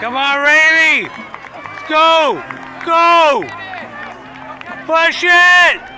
Come on, Rainey! Let's go! Go! Push it!